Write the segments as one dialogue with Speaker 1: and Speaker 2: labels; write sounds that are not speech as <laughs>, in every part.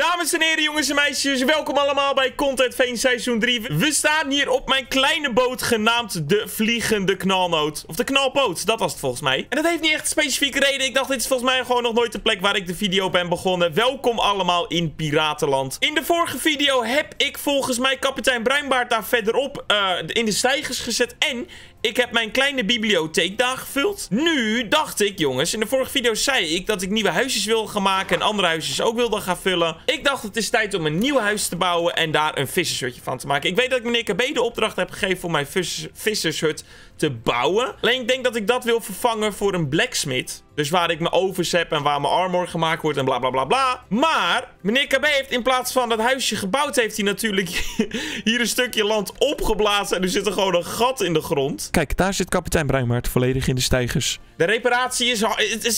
Speaker 1: Dames en heren, jongens en meisjes, welkom allemaal bij Content Veen seizoen 3. We staan hier op mijn kleine boot genaamd de Vliegende Knalnoot. Of de Knalpoot, dat was het volgens mij. En dat heeft niet echt een specifieke reden. Ik dacht, dit is volgens mij gewoon nog nooit de plek waar ik de video ben begonnen. Welkom allemaal in Piratenland. In de vorige video heb ik volgens mij kapitein Bruinbaard daar verderop uh, in de stijgers gezet. En ik heb mijn kleine bibliotheek daar gevuld. Nu dacht ik, jongens, in de vorige video zei ik dat ik nieuwe huisjes wil gaan maken en andere huisjes ook wilde gaan vullen. Ik dacht het is tijd om een nieuw huis te bouwen en daar een vissershutje van te maken. Ik weet dat ik meneer KB de opdracht heb gegeven om mijn vissershut te bouwen. Alleen ik denk dat ik dat wil vervangen voor een blacksmith. Dus waar ik mijn ovens heb en waar mijn armor gemaakt wordt en bla bla bla bla. Maar meneer KB heeft in plaats van dat huisje gebouwd, heeft hij natuurlijk <laughs> hier een stukje land opgeblazen. En er zit er gewoon een gat in de grond.
Speaker 2: Kijk, daar zit kapitein Bruinmaart volledig in de stijgers.
Speaker 1: De reparatie is...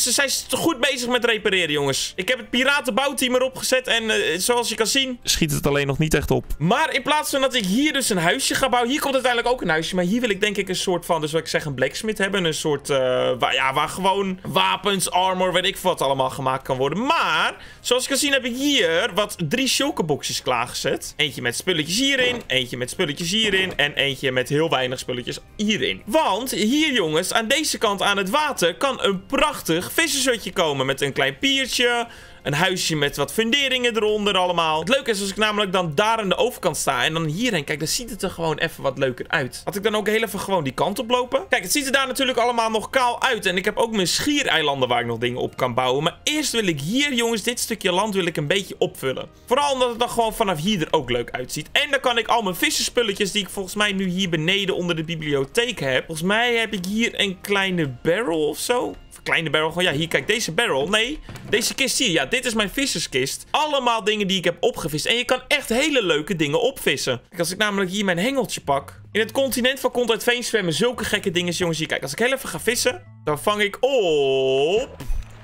Speaker 1: Ze zijn goed bezig met repareren, jongens. Ik heb het piratenbouwteam erop gezet en uh, zoals je kan zien...
Speaker 2: Schiet het alleen nog niet echt op.
Speaker 1: Maar in plaats van dat ik hier dus een huisje ga bouwen... Hier komt uiteindelijk ook een huisje. Maar hier wil ik denk ik een soort van... Dus wat ik zeg, een blacksmith hebben. Een soort... Uh, waar, ja, waar gewoon wapens, armor, weet ik wat allemaal gemaakt kan worden. Maar, zoals je kan zien heb ik hier wat drie shulkerboxjes klaargezet. Eentje met spulletjes hierin. Eentje met spulletjes hierin. En eentje met heel weinig spulletjes hierin. Want hier, jongens, aan deze kant aan het water kan een prachtig vissershutje komen met een klein piertje, een huisje met wat funderingen eronder allemaal. Het leuke is als ik namelijk dan daar aan de overkant sta en dan hierheen kijk, dan ziet het er gewoon even wat leuker uit. Had ik dan ook heel even gewoon die kant op lopen? Kijk, het ziet er daar natuurlijk allemaal nog kaal uit. En ik heb ook mijn schiereilanden waar ik nog dingen op kan bouwen. Maar eerst wil ik hier, jongens, dit stukje land wil ik een beetje opvullen. Vooral omdat het dan gewoon vanaf hier er ook leuk uitziet. En dan kan ik al mijn visserspulletjes die ik volgens mij nu hier beneden onder de bibliotheek heb. Volgens mij heb ik hier een kleine barrel of zo kleine barrel. Gewoon, ja, hier, kijk, deze barrel. Nee, deze kist hier. Ja, dit is mijn visserskist. Allemaal dingen die ik heb opgevist. En je kan echt hele leuke dingen opvissen. Kijk, als ik namelijk hier mijn hengeltje pak. In het continent van Veen zwemmen zulke gekke dingen, jongens. Hier, kijk, als ik heel even ga vissen, dan vang ik op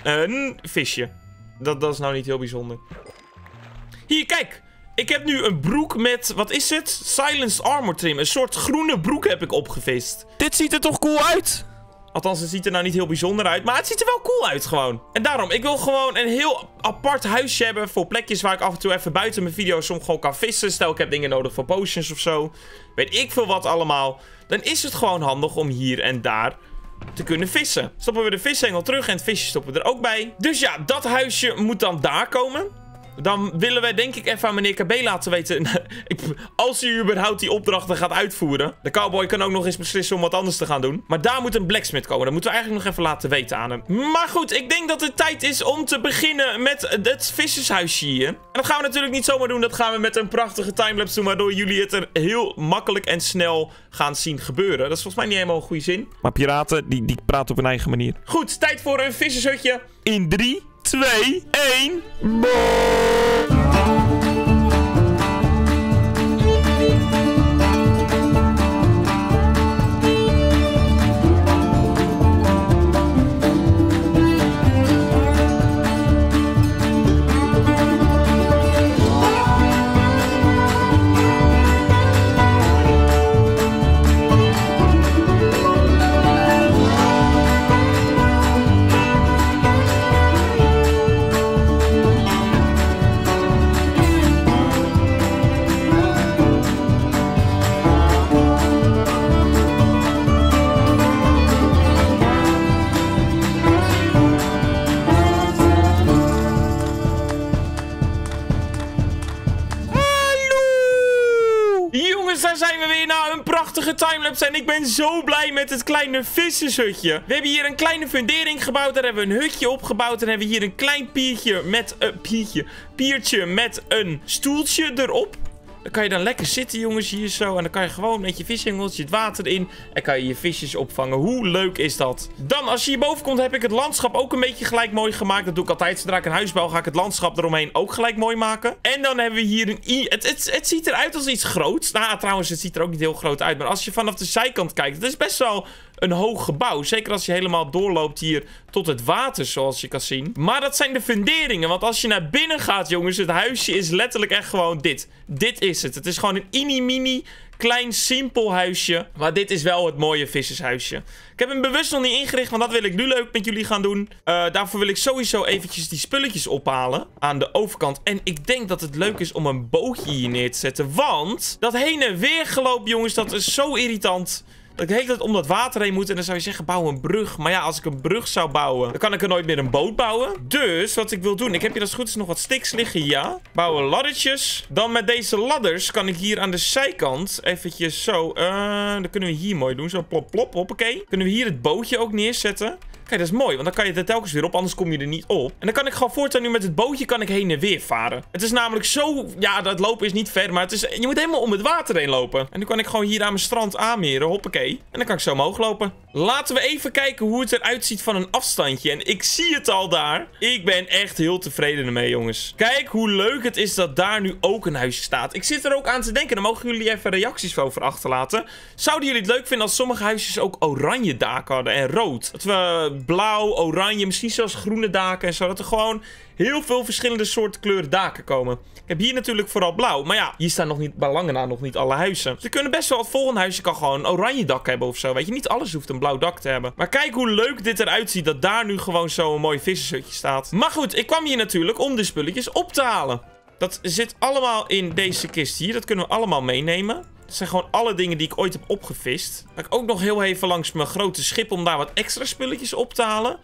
Speaker 1: een visje. Dat, dat is nou niet heel bijzonder. Hier, kijk. Ik heb nu een broek met, wat is het? Silenced Armor Trim. Een soort groene broek heb ik opgevist.
Speaker 2: Dit ziet er toch cool uit?
Speaker 1: Althans, het ziet er nou niet heel bijzonder uit. Maar het ziet er wel cool uit gewoon. En daarom, ik wil gewoon een heel apart huisje hebben voor plekjes waar ik af en toe even buiten mijn video's soms gewoon kan vissen. Stel, ik heb dingen nodig voor potions of zo. Weet ik veel wat allemaal. Dan is het gewoon handig om hier en daar te kunnen vissen. Stoppen we de vishengel terug en het visje stoppen we er ook bij. Dus ja, dat huisje moet dan daar komen. Dan willen wij denk ik even aan meneer KB laten weten... <laughs> als hij überhaupt die opdrachten gaat uitvoeren. De cowboy kan ook nog eens beslissen om wat anders te gaan doen. Maar daar moet een blacksmith komen. Dat moeten we eigenlijk nog even laten weten aan hem. Maar goed, ik denk dat het tijd is om te beginnen met het vissershuisje hier. En dat gaan we natuurlijk niet zomaar doen. Dat gaan we met een prachtige timelapse doen. Waardoor jullie het er heel makkelijk en snel gaan zien gebeuren. Dat is volgens mij niet helemaal een goede zin.
Speaker 2: Maar piraten, die, die praten op hun eigen manier.
Speaker 1: Goed, tijd voor een vissershutje.
Speaker 2: In 3, 2, 1.
Speaker 1: prachtige timelapse en ik ben zo blij met het kleine vissershutje. We hebben hier een kleine fundering gebouwd. Daar hebben we een hutje opgebouwd. En hebben we hier een klein piertje met... een uh, piertje. Piertje met een stoeltje erop. Dan kan je dan lekker zitten, jongens, hier zo. En dan kan je gewoon met je vishengeltje het water in. En kan je je visjes opvangen. Hoe leuk is dat? Dan, als je hierboven komt, heb ik het landschap ook een beetje gelijk mooi gemaakt. Dat doe ik altijd. Zodra ik een huis bouw, ga ik het landschap eromheen ook gelijk mooi maken. En dan hebben we hier een i. Het, het, het ziet eruit als iets groots. Nou, trouwens, het ziet er ook niet heel groot uit. Maar als je vanaf de zijkant kijkt, het is best wel een hoog gebouw. Zeker als je helemaal doorloopt hier tot het water, zoals je kan zien. Maar dat zijn de funderingen. Want als je naar binnen gaat, jongens, het huisje is letterlijk echt gewoon dit. Dit is het. Het is gewoon een mini-mini klein, simpel huisje. Maar dit is wel het mooie vissershuisje. Ik heb hem bewust nog niet ingericht, want dat wil ik nu leuk met jullie gaan doen. Uh, daarvoor wil ik sowieso eventjes die spulletjes ophalen aan de overkant. En ik denk dat het leuk is om een bootje hier neer te zetten. Want dat heen en weer geloop, jongens, dat is zo irritant. Dat hele tijd om dat water heen moet. En dan zou je zeggen, bouw een brug. Maar ja, als ik een brug zou bouwen, dan kan ik er nooit meer een boot bouwen. Dus, wat ik wil doen. Ik heb hier als goed is nog wat sticks liggen, ja. Bouwen laddertjes. Dan met deze ladders kan ik hier aan de zijkant eventjes zo... Uh, dan kunnen we hier mooi doen. Zo plop plop, hoppakee. Kunnen we hier het bootje ook neerzetten. Kijk, dat is mooi, want dan kan je er telkens weer op, anders kom je er niet op. En dan kan ik gewoon voortaan nu met het bootje kan ik heen en weer varen. Het is namelijk zo... Ja, dat lopen is niet ver, maar het is... Je moet helemaal om het water heen lopen. En nu kan ik gewoon hier aan mijn strand aanmeren, hoppakee. En dan kan ik zo omhoog lopen. Laten we even kijken hoe het eruit ziet van een afstandje. En ik zie het al daar. Ik ben echt heel tevreden ermee, jongens. Kijk hoe leuk het is dat daar nu ook een huisje staat. Ik zit er ook aan te denken. Dan mogen jullie even reacties over achterlaten. Zouden jullie het leuk vinden als sommige huisjes ook oranje daken hadden en rood? Dat we blauw, oranje, misschien zelfs groene daken en zo. Dat er gewoon heel veel verschillende soorten kleuren daken komen. Ik heb hier natuurlijk vooral blauw. Maar ja, hier staan nog niet, bij lange na nog niet alle huizen. Ze kunnen best wel het volgende huisje kan gewoon een oranje dak hebben of zo. Weet je, niet alles hoeft een blauw dak te hebben. Maar kijk hoe leuk dit eruit ziet dat daar nu gewoon zo'n mooi vissershutje staat. Maar goed, ik kwam hier natuurlijk om de spulletjes op te halen. Dat zit allemaal in deze kist hier. Dat kunnen we allemaal meenemen. Dat zijn gewoon alle dingen die ik ooit heb opgevist. Ga ik ook nog heel even langs mijn grote schip om daar wat extra spulletjes op te halen.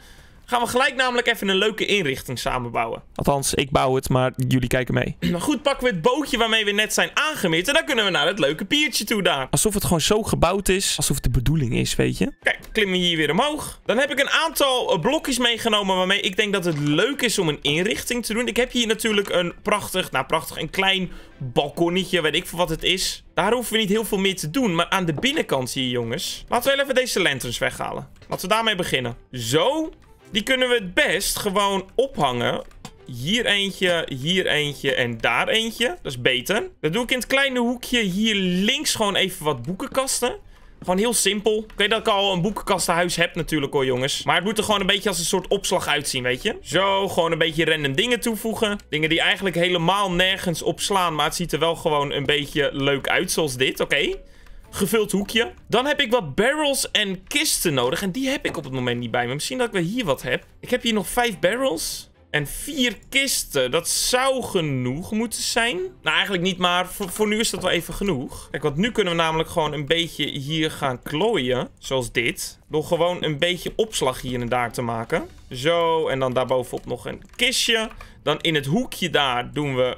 Speaker 1: Gaan we gelijk namelijk even een leuke inrichting samenbouwen.
Speaker 2: Althans, ik bouw het, maar jullie kijken mee.
Speaker 1: Maar <clears throat> goed, pakken we het bootje waarmee we net zijn aangemeerd. En dan kunnen we naar het leuke piertje toe daar.
Speaker 2: Alsof het gewoon zo gebouwd is, alsof het de bedoeling is, weet je?
Speaker 1: Kijk, klimmen we hier weer omhoog. Dan heb ik een aantal eh, blokjes meegenomen waarmee ik denk dat het leuk is om een inrichting te doen. Ik heb hier natuurlijk een prachtig, nou prachtig, een klein balkonnetje, weet ik veel wat het is. Daar hoeven we niet heel veel meer te doen. Maar aan de binnenkant hier, jongens. Laten we even deze lanterns weghalen. Laten we daarmee beginnen. Zo. Die kunnen we het best gewoon ophangen. Hier eentje, hier eentje en daar eentje. Dat is beter. Dan doe ik in het kleine hoekje hier links gewoon even wat boekenkasten. Gewoon heel simpel. Ik weet dat ik al een boekenkastenhuis heb natuurlijk hoor jongens. Maar het moet er gewoon een beetje als een soort opslag uitzien, weet je. Zo, gewoon een beetje random dingen toevoegen. Dingen die eigenlijk helemaal nergens op slaan. Maar het ziet er wel gewoon een beetje leuk uit zoals dit, oké gevuld hoekje. Dan heb ik wat barrels en kisten nodig. En die heb ik op het moment niet bij me. Misschien dat ik wel hier wat heb. Ik heb hier nog vijf barrels. En vier kisten. Dat zou genoeg moeten zijn. Nou, eigenlijk niet, maar voor, voor, nu is dat wel even genoeg. Kijk, want nu kunnen we namelijk gewoon een beetje hier gaan klooien. Zoals dit. Door gewoon een beetje opslag hier en daar te maken. Zo, en dan daarbovenop nog een kistje. Dan in het hoekje daar doen we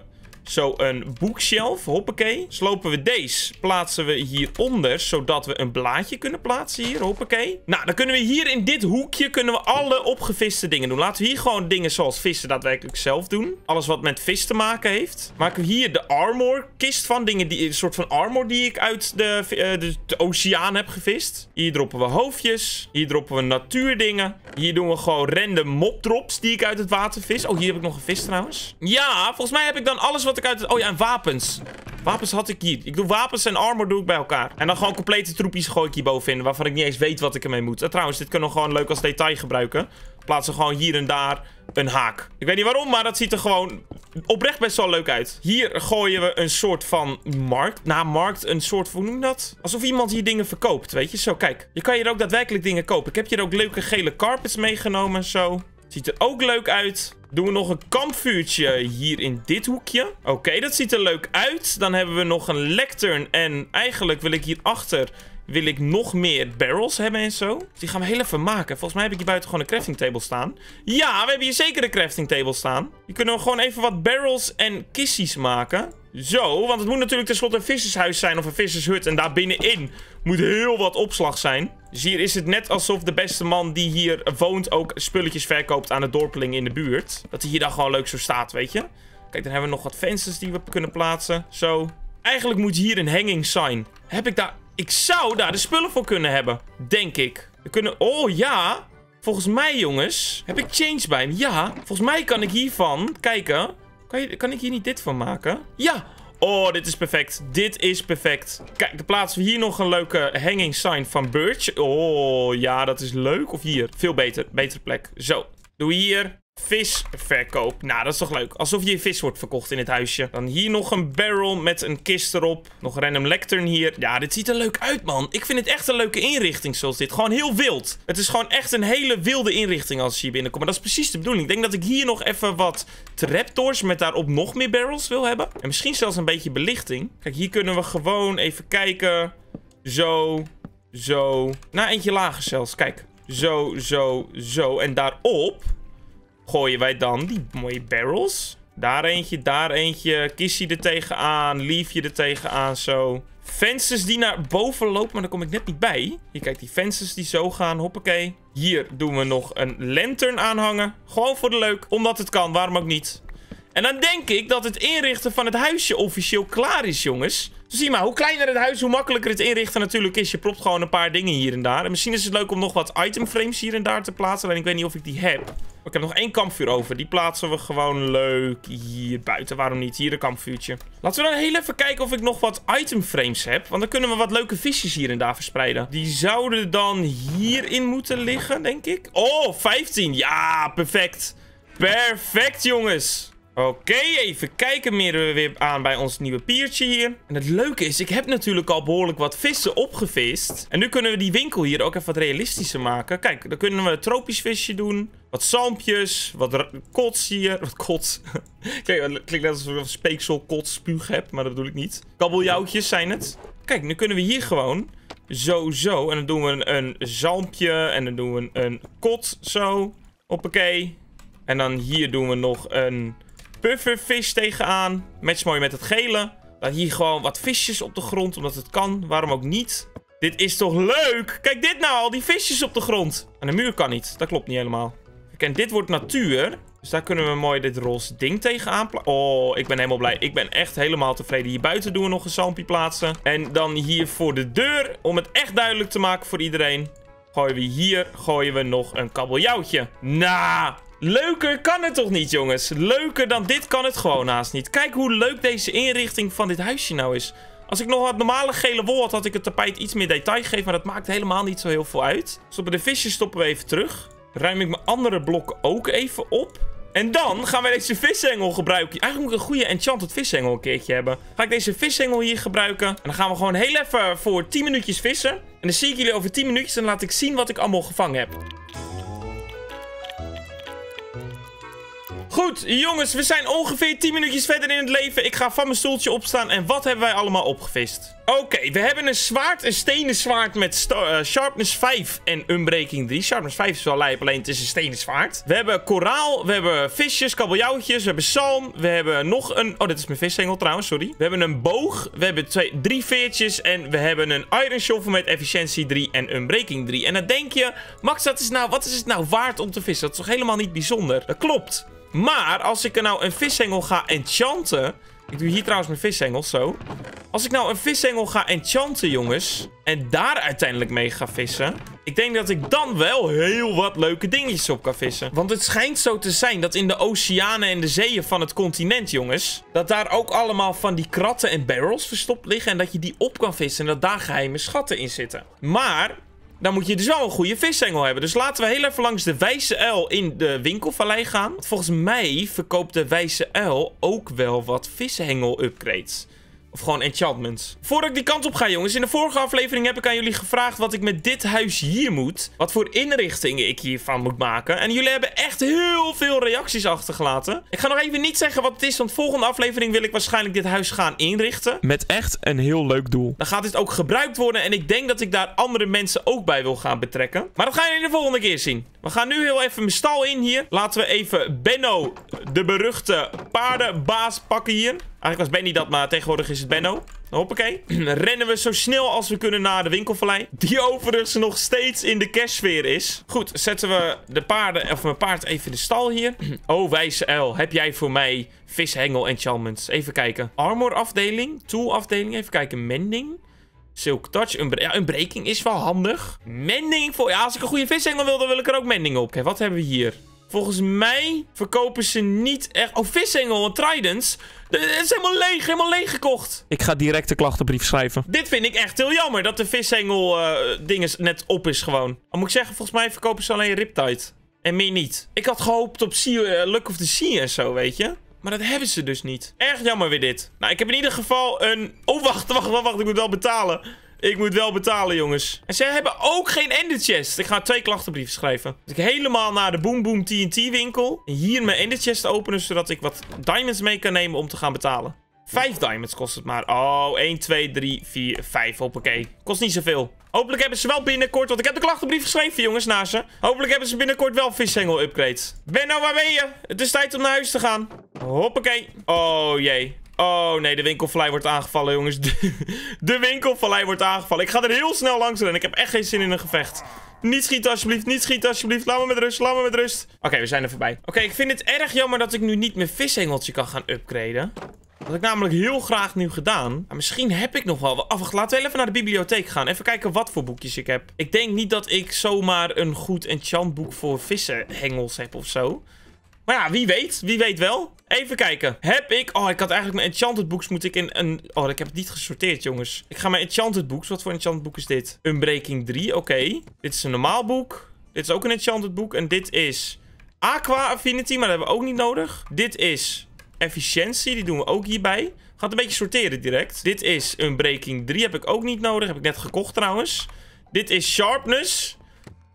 Speaker 1: zo een bookshelf. Hoppakee. Slopen we deze. Plaatsen we hieronder. Zodat we een blaadje kunnen plaatsen hier. Hoppakee. Nou, dan kunnen we hier in dit hoekje kunnen we alle opgeviste dingen doen. Laten we hier gewoon dingen zoals vissen daadwerkelijk zelf doen. Alles wat met vis te maken heeft. Maken we hier de armor kist van. Dingen die, een soort van armor die ik uit de, uh, de, de oceaan heb gevist. Hier droppen we hoofdjes. Hier droppen we natuurdingen. Hier doen we gewoon random mob drops die ik uit het water vis. Oh, hier heb ik nog een vis trouwens. Ja, volgens mij heb ik dan alles wat ik uit Oh ja, en wapens. Wapens had ik hier. Ik doe wapens en armor doe ik bij elkaar. En dan gewoon complete troepjes gooi ik hier bovenin. Waarvan ik niet eens weet wat ik ermee moet. En trouwens, dit kunnen we gewoon leuk als detail gebruiken. Plaatsen gewoon hier en daar een haak. Ik weet niet waarom, maar dat ziet er gewoon oprecht best wel leuk uit. Hier gooien we een soort van markt. Na markt een soort, hoe noem je dat? Alsof iemand hier dingen verkoopt, weet je? Zo, kijk. Je kan hier ook daadwerkelijk dingen kopen. Ik heb hier ook leuke gele carpets meegenomen, zo. Ziet er ook leuk uit. Doen we nog een kampvuurtje hier in dit hoekje. Oké, dat ziet er leuk uit. Dan hebben we nog een lectern. En eigenlijk wil ik hierachter wil ik nog meer barrels hebben en zo. Dus die gaan we heel even maken. Volgens mij heb ik hier buiten gewoon een crafting table staan. Ja, we hebben hier zeker een crafting table staan. Hier kunnen we gewoon even wat barrels en kissies maken. Zo, want het moet natuurlijk tenslotte een vissershuis zijn of een vissershut. En daar binnenin moet heel wat opslag zijn. Dus hier is het net alsof de beste man die hier woont ook spulletjes verkoopt aan de dorpelingen in de buurt. Dat hij hier dan gewoon leuk zo staat, weet je. Kijk, dan hebben we nog wat vensters die we kunnen plaatsen. Zo. Eigenlijk moet hier een hanging sign. Heb ik daar... Ik zou daar de spullen voor kunnen hebben. Denk ik. We kunnen... Oh, ja. Volgens mij, jongens, heb ik change bij me. Ja, volgens mij kan ik hiervan... Kijken. Kan, kan ik hier niet dit van maken? Ja. Oh, dit is perfect. Dit is perfect. Kijk, dan plaatsen we hier nog een leuke hanging sign van Birch. Oh, ja, dat is leuk. Of hier. Veel beter. Betere plek. Zo. Doe hier. Visverkoop. Nou, dat is toch leuk. Alsof je vis wordt verkocht in het huisje. Dan hier nog een barrel met een kist erop. Nog random lectern hier. Ja, dit ziet er leuk uit, man. Ik vind het echt een leuke inrichting zoals dit. Gewoon heel wild. Het is gewoon echt een hele wilde inrichting als je hier binnenkomt. Maar dat is precies de bedoeling. Ik denk dat ik hier nog even wat trapdoors met daarop nog meer barrels wil hebben. En misschien zelfs een beetje belichting. Kijk, hier kunnen we gewoon even kijken. Zo, zo. Nou, eentje lager zelfs. Kijk. Zo, zo, zo. En daarop gooien wij dan die mooie barrels. Daar eentje, daar eentje. Kissie er tegenaan. Liefje er tegenaan, zo. Fences die naar boven lopen, maar daar kom ik net niet bij. Hier, kijk, die fences die zo gaan. Hoppakee. Hier doen we nog een lantern aanhangen. Gewoon voor de leuk. Omdat het kan, waarom ook niet. En dan denk ik dat het inrichten van het huisje officieel klaar is, jongens. Dus zie maar, hoe kleiner het huis, hoe makkelijker het inrichten natuurlijk is. Je propt gewoon een paar dingen hier en daar. En misschien is het leuk om nog wat itemframes hier en daar te plaatsen. Alleen ik weet niet of ik die heb. Ik heb nog één kampvuur over. Die plaatsen we gewoon leuk hier buiten. Waarom niet? Hier een kampvuurtje. Laten we dan heel even kijken of ik nog wat itemframes heb. Want dan kunnen we wat leuke visjes hier en daar verspreiden. Die zouden dan hierin moeten liggen, denk ik. Oh, 15. Ja, perfect. Perfect, jongens. Oké, even kijken. Meren we weer aan bij ons nieuwe piertje hier. En het leuke is, ik heb natuurlijk al behoorlijk wat vissen opgevist. En nu kunnen we die winkel hier ook even wat realistischer maken. Kijk, dan kunnen we een tropisch visje doen. Wat zalmpjes, wat kots hier. Wat kots. <laughs> Kijk, klinkt net alsof ik een speeksel, kots, spuug heb. Maar dat bedoel ik niet. Kabeljauwtjes zijn het. Kijk, nu kunnen we hier gewoon zo, zo. En dan doen we een zalmpje. En dan doen we een kot zo. Hoppakee. En dan hier doen we nog een puffervis tegenaan. Match mooi met het gele. Dan hier gewoon wat visjes op de grond, omdat het kan. Waarom ook niet? Dit is toch leuk? Kijk dit nou, al die visjes op de grond. En de muur kan niet, dat klopt niet helemaal. Kijk, en dit wordt natuur. Dus daar kunnen we mooi dit roze ding tegenaan plaatsen. Oh, ik ben helemaal blij. Ik ben echt helemaal tevreden. Hier buiten doen we nog een zampie plaatsen. En dan hier voor de deur, om het echt duidelijk te maken voor iedereen... gooien we hier gooien we nog een kabeljauwtje. Nou, Leuker kan het toch niet, jongens? Leuker dan dit kan het gewoon haast niet. Kijk hoe leuk deze inrichting van dit huisje nou is. Als ik nog wat normale gele wol had, had ik het tapijt iets meer detail gegeven. Maar dat maakt helemaal niet zo heel veel uit. Stoppen de visjes stoppen we even terug. Ruim ik mijn andere blokken ook even op. En dan gaan we deze vishengel gebruiken. Eigenlijk moet ik een goede enchanted vishengel een keertje hebben. Ga ik deze vishengel hier gebruiken. En dan gaan we gewoon heel even voor 10 minuutjes vissen. En dan zie ik jullie over 10 minuutjes en laat ik zien wat ik allemaal gevangen heb. Goed, jongens, we zijn ongeveer 10 minuutjes verder in het leven. Ik ga van mijn stoeltje opstaan. En wat hebben wij allemaal opgevist? Oké, we hebben een zwaard, een stenen zwaard met uh, sharpness 5 en unbreaking 3. Sharpness 5 is wel lijp, alleen het is een stenen zwaard. We hebben koraal, we hebben visjes, kabeljauwtjes, we hebben zalm. We hebben nog een... Oh, dit is mijn vishengel trouwens, sorry. We hebben een boog, we hebben twee, drie veertjes en we hebben een iron shovel met efficiëntie 3 en unbreaking 3. En dan denk je, Max, dat is nou, wat is het nou waard om te vissen? Dat is toch helemaal niet bijzonder? Dat klopt. Maar als ik er nou een vishengel ga enchanten... Ik doe hier trouwens mijn vishengels, zo. Als ik nou een vishengel ga enchanten, jongens... En daar uiteindelijk mee ga vissen... Ik denk dat ik dan wel heel wat leuke dingetjes op kan vissen. Want het schijnt zo te zijn dat in de oceanen en de zeeën van het continent, jongens... Dat daar ook allemaal van die kratten en barrels verstopt liggen... En dat je die op kan vissen en dat daar geheime schatten in zitten. Maar dan moet je dus wel een goede vishengel hebben. Dus laten we heel even langs de Wijze Uil in de winkelvallei gaan. Want volgens mij verkoopt de Wijze Uil ook wel wat vishengel upgrades. Of gewoon enchantments. Voordat ik die kant op ga, jongens. In de vorige aflevering heb ik aan jullie gevraagd wat ik met dit huis hier moet. Wat voor inrichtingen ik hiervan moet maken. En jullie hebben echt heel veel reacties achtergelaten. Ik ga nog even niet zeggen wat het is, want volgende aflevering wil ik waarschijnlijk dit huis gaan inrichten.
Speaker 2: Met echt een heel leuk doel.
Speaker 1: Dan gaat dit ook gebruikt worden en ik denk dat ik daar andere mensen ook bij wil gaan betrekken. Maar dat gaan jullie de volgende keer zien. We gaan nu heel even mijn stal in hier. Laten we even Benno, de beruchte paardenbaas, pakken hier. Eigenlijk was Benny dat, maar tegenwoordig is het Benno. Hoppakee. <clears throat> Rennen we zo snel als we kunnen naar de winkelvallei. Die overigens nog steeds in de kerstsfeer is. Goed, zetten we de paarden, of mijn paard even in de stal hier. <clears throat> Oh, wijze uil. Heb jij voor mij vishengel enchantments? Even kijken. Armor afdeling. Tool afdeling. Even kijken. Mending. Silk Touch. Een, ja, een breaking is wel handig. Mending. Voor, ja, als ik een goede vishengel wil, dan wil ik er ook mending op. Oké, wat hebben we hier? Volgens mij verkopen ze niet echt... Oh, vishengel en tridents. Het is helemaal leeg, helemaal leeg gekocht.
Speaker 2: Ik ga direct de klachtenbrief schrijven.
Speaker 1: Dit vind ik echt heel jammer, dat de vishengel uh, dinges net op is gewoon. Dan moet ik zeggen, volgens mij verkopen ze alleen Riptide. En meer niet. Ik had gehoopt op sea, eh, Luck of the Sea en zo, weet je. Maar dat hebben ze dus niet. Erg jammer weer dit. Nou, ik heb in ieder geval een... Oh, wacht, wacht, wacht, wacht. Ik moet wel betalen. Ik moet wel betalen, jongens. En ze hebben ook geen ender chest. Ik ga twee klachtenbrieven schrijven. Dus ik helemaal naar de Boom Boom TNT winkel. En hier mijn ender chest openen, zodat ik wat diamonds mee kan nemen om te gaan betalen. Vijf diamonds kost het maar. Oh, 1, 2, 3, 4, 5. Hoppakee. Kost niet zoveel. Hopelijk hebben ze wel binnenkort... Want ik heb de klachtenbrief geschreven, jongens, naar ze. Hopelijk hebben ze binnenkort wel vishengel upgrades. Benno, waar ben je? Het is tijd om naar huis te gaan. Hoppakee. Oh, jee. Oh, nee, de winkelvallei wordt aangevallen, jongens. <laughs> De, winkelvallei wordt aangevallen. Ik ga er heel snel langs rennen. Ik heb echt geen zin in een gevecht. Niet schieten alsjeblieft, niet schieten alsjeblieft. Laat me met rust, laat me met rust. Oké, we zijn er voorbij. Oké, ik vind het erg jammer dat ik nu niet mijn vishengeltje kan gaan upgraden. Dat had ik namelijk heel graag nu gedaan. Maar misschien heb ik nog wel... Oh, wacht, laten we even naar de bibliotheek gaan. Even kijken wat voor boekjes ik heb. Ik denk niet dat ik zomaar een goed enchantboek voor vissenhengels heb of zo. Maar ja, wie weet. Wie weet wel. Even kijken. Heb ik... Oh, ik had eigenlijk mijn enchanted books moet ik in een... Oh, ik heb het niet gesorteerd, jongens. Ik ga mijn enchanted books... Wat voor enchanted boek is dit? Unbreaking 3, oké. Dit is een normaal boek. Dit is ook een enchanted boek. En dit is... Aqua Affinity, maar dat hebben we ook niet nodig. Dit is efficiëntie, die doen we ook hierbij. Gaat een beetje sorteren direct. Dit is een breaking 3, heb ik ook niet nodig. Heb ik net gekocht trouwens. Dit is sharpness.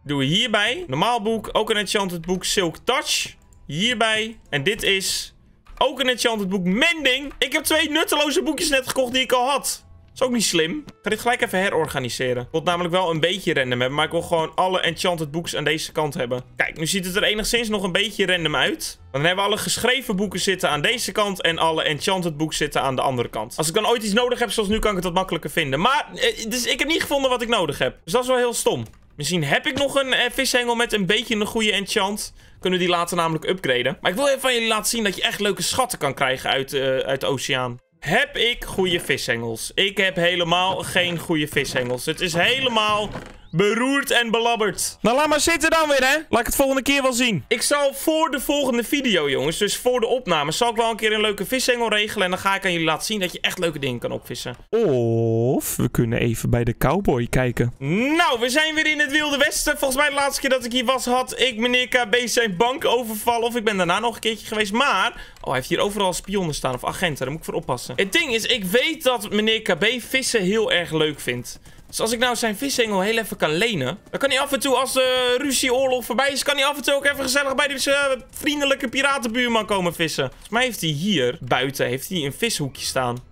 Speaker 1: Doen we hierbij. Normaal boek, ook een enchanted boek. Silk Touch. Hierbij. En dit is ook een enchanted boek. Mending. Ik heb twee nutteloze boekjes net gekocht die ik al had. Is ook niet slim. Ik ga dit gelijk even herorganiseren. Ik wil namelijk wel een beetje random hebben. Maar ik wil gewoon alle enchanted books aan deze kant hebben. Kijk, nu ziet het er enigszins nog een beetje random uit. Dan hebben we alle geschreven boeken zitten aan deze kant. En alle enchanted books zitten aan de andere kant. Als ik dan ooit iets nodig heb zoals nu, kan ik het wat makkelijker vinden. Maar, eh, dus ik heb niet gevonden wat ik nodig heb. Dus dat is wel heel stom. Misschien heb ik nog een eh, vishengel met een beetje een goede enchant. Kunnen we die later namelijk upgraden. Maar ik wil even van jullie laten zien dat je echt leuke schatten kan krijgen uit, uh, uit de oceaan. Heb ik goede vishengels? Ik heb helemaal geen goede vishengels. Het is helemaal beroerd en belabberd.
Speaker 2: Nou, laat maar zitten dan weer, hè. Laat ik het volgende keer wel zien.
Speaker 1: Ik zal voor de volgende video, jongens, dus voor de opname, zal ik wel een keer een leuke vishengel regelen. En dan ga ik aan jullie laten zien dat je echt leuke dingen kan opvissen.
Speaker 2: Of we kunnen even bij de cowboy kijken.
Speaker 1: Nou, we zijn weer in het Wilde Westen. Volgens mij de laatste keer dat ik hier was, had ik meneer KB zijn bank overvallen. Of ik ben daarna nog een keertje geweest. Maar, oh, hij heeft hier overal spionnen staan of agenten. Daar moet ik voor oppassen. Het ding is, ik weet dat meneer KB vissen heel erg leuk vindt. Dus als ik nou zijn vishengel heel even kan lenen... dan kan hij af en toe, als de ruzieoorlog voorbij is... kan hij af en toe ook even gezellig bij die uh, vriendelijke piratenbuurman komen vissen. Volgens mij heeft hij hier, buiten, heeft hij een vishoekje staan.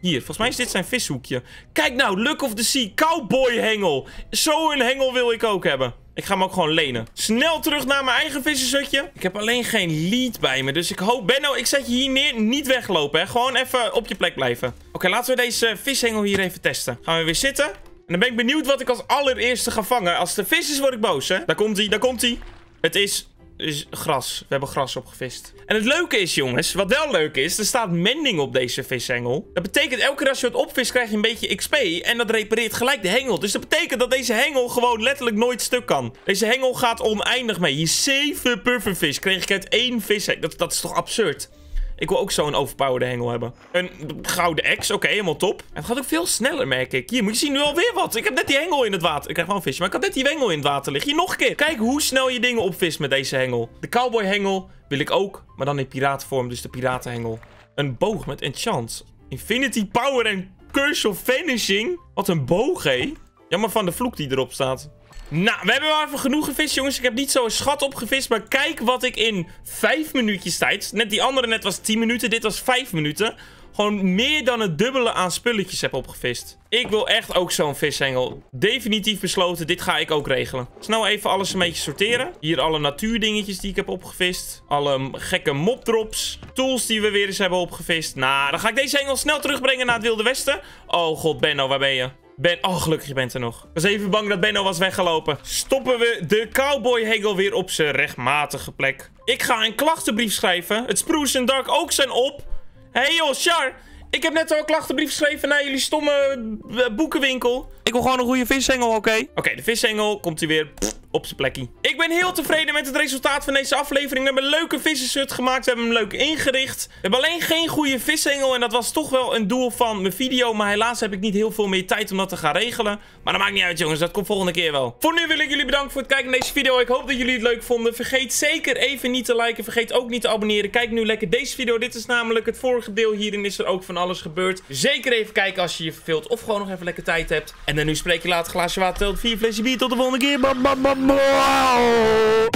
Speaker 1: Hier, volgens mij is dit zijn vishoekje. Kijk nou, Luck of the Sea, cowboy hengel. Zo'n hengel wil ik ook hebben. Ik ga hem ook gewoon lenen. Snel terug naar mijn eigen vissershutje. Ik heb alleen geen lead bij me. Dus ik hoop... Benno, ik zet je hier neer. Niet weglopen, hè. Gewoon even op je plek blijven. Oké, laten we deze vishengel hier even testen. Gaan we weer zitten. Dan ben ik benieuwd wat ik als allereerste ga vangen. Als de vis is, word ik boos, hè. Daar komt hij, daar komt hij. Het is is gras. We hebben gras opgevist. En het leuke is, jongens, wat wel leuk is, er staat mending op deze vishengel. Dat betekent, elke keer als je het opvist, krijg je een beetje XP. En dat repareert gelijk de hengel. Dus dat betekent dat deze hengel gewoon letterlijk nooit stuk kan. Deze hengel gaat oneindig mee. Hier 7 pufferfish kreeg ik uit één vis. Dat, dat is toch absurd? Ik wil ook zo'n overpowered hengel hebben. Een gouden ex, oké, helemaal top. Het gaat ook veel sneller, merk ik. Hier, moet je zien, nu alweer wat. Ik heb net die hengel in het water. Ik krijg wel een visje, maar ik had net die hengel in het water liggen. Hier, nog een keer. Kijk hoe snel je dingen opvist met deze hengel. De cowboy hengel wil ik ook, maar dan in piratenvorm, dus de piratenhengel. Een boog met enchant. Infinity power en curse of vanishing. Wat een boog, hé. Jammer van de vloek die erop staat. Nou, we hebben wel even genoeg gevist, jongens. Ik heb niet zo'n schat opgevist. Maar kijk wat ik in 5 minuutjes tijd... Net die andere net was 10 minuten. Dit was 5 minuten. Gewoon meer dan het dubbele aan spulletjes heb opgevist. Ik wil echt ook zo'n vishengel. Definitief besloten. Dit ga ik ook regelen. Snel even alles een beetje sorteren. Hier alle natuurdingetjes die ik heb opgevist. Alle gekke mobdrops. Tools die we weer eens hebben opgevist. Nou, dan ga ik deze hengel snel terugbrengen naar het Wilde Westen. Oh god, Benno, waar ben je? Ben, oh, gelukkig, je bent er nog. Ik was even bang dat Benno was weggelopen. Stoppen we de cowboy-hengel weer op zijn rechtmatige plek. Ik ga een klachtenbrief schrijven. Het Spruce en Dark ook zijn op. Hé hey joh, Char. Ik heb net al een klachtenbrief geschreven naar jullie stomme eh, boekenwinkel.
Speaker 2: Ik wil gewoon een goede vishengel, oké?
Speaker 1: Oké, de vishengel komt hij weer. Op zijn plekje. Ik ben heel tevreden met het resultaat van deze aflevering. We hebben een leuke vissenshut gemaakt. We hebben hem leuk ingericht. We hebben alleen geen goede vishengel. En dat was toch wel een doel van mijn video. Maar helaas heb ik niet heel veel meer tijd om dat te gaan regelen. Maar dat maakt niet uit jongens. Dat komt volgende keer wel. Voor nu wil ik jullie bedanken voor het kijken naar deze video. Ik hoop dat jullie het leuk vonden. Vergeet zeker even niet te liken. Vergeet ook niet te abonneren. Kijk nu lekker deze video. Dit is namelijk het vorige deel. Hierin is er ook van alles gebeurd. Zeker even kijken als je je verveelt. Of gewoon nog even lekker tijd hebt. En dan nu spreek je later glaasje water. Vier flesje bier. Tot de volgende keer. Bam, bam, bam, bam.